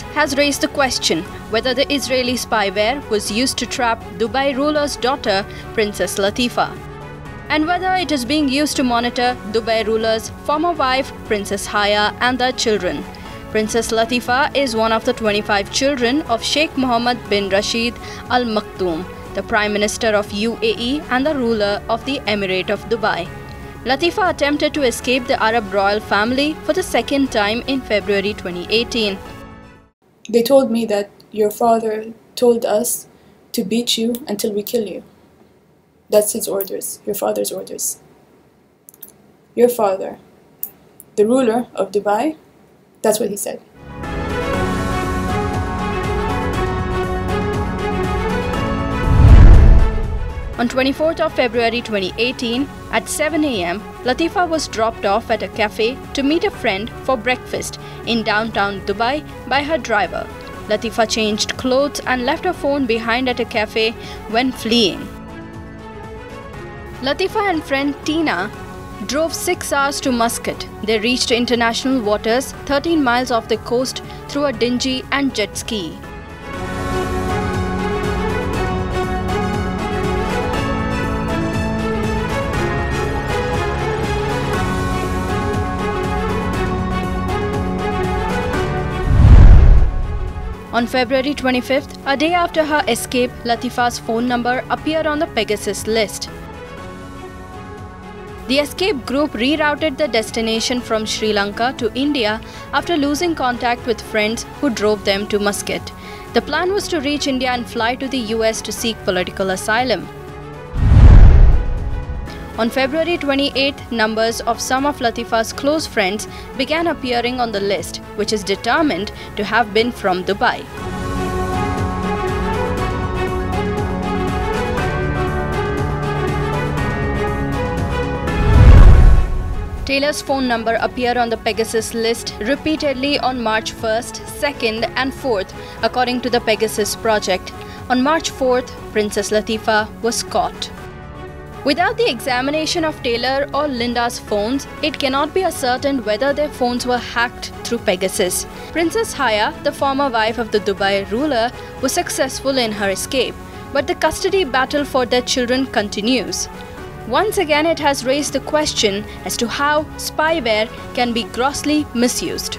has raised the question whether the Israeli spyware was used to trap Dubai ruler's daughter, Princess Latifa, and whether it is being used to monitor Dubai ruler's former wife, Princess Haya, and their children. Princess Latifa is one of the 25 children of Sheikh Mohammed bin Rashid Al Maktoum, the Prime Minister of UAE and the ruler of the Emirate of Dubai. Latifa attempted to escape the Arab royal family for the second time in February 2018. They told me that your father told us to beat you until we kill you. That's his orders, your father's orders. Your father, the ruler of Dubai, that's what he said. On 24th of February 2018, at 7 am, Latifa was dropped off at a cafe to meet a friend for breakfast in downtown Dubai by her driver. Latifa changed clothes and left her phone behind at a cafe when fleeing. Latifa and friend Tiina drove 6 hours to Muscat. They reached international waters 13 miles off the coast through a dinghy and jet ski. On February 25th, a day after her escape, Latifa's phone number appeared on the Pegasus list. The escape group rerouted the destination from Sri Lanka to India after losing contact with friends who drove them to Muscat. The plan was to reach India and fly to the US to seek political asylum. On February 28, numbers of some of Latifa's close friends began appearing on the list, which is determined to have been from Dubai. Taylor's phone number appeared on the Pegasus list repeatedly on March 1st, 2nd, and 4th, according to the Pegasus project. On March 4th, Princess Latifa was caught. Without the examination of Taylor or Linda's phones, it cannot be ascertained whether their phones were hacked through Pegasus. Princess Haya, the former wife of the Dubai ruler, was successful in her escape, but the custody battle for their children continues. Once again, it has raised the question as to how spyware can be grossly misused.